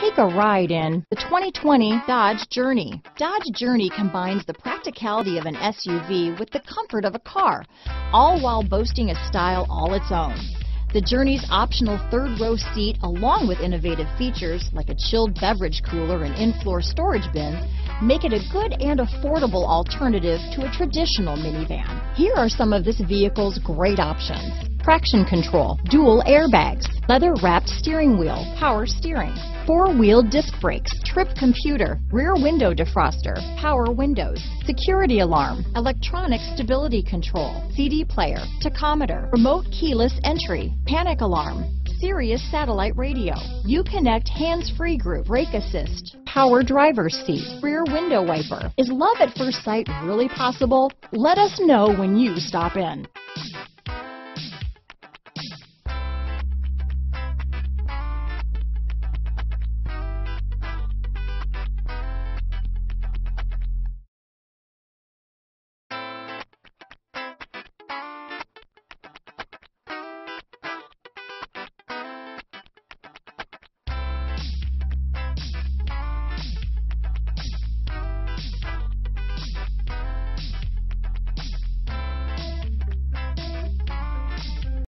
Take a ride in the 2020 Dodge Journey. Dodge Journey combines the practicality of an SUV with the comfort of a car, all while boasting a style all its own. The Journey's optional third row seat, along with innovative features like a chilled beverage cooler and in-floor storage bins, make it a good and affordable alternative to a traditional minivan. Here are some of this vehicle's great options. Traction control, dual airbags, leather wrapped steering wheel, power steering, four wheel disc brakes, trip computer, rear window defroster, power windows, security alarm, electronic stability control, CD player, tachometer, remote keyless entry, panic alarm, Sirius satellite radio, Uconnect hands-free group, brake assist, power driver's seat, rear window wiper. Is love at first sight really possible? Let us know when you stop in.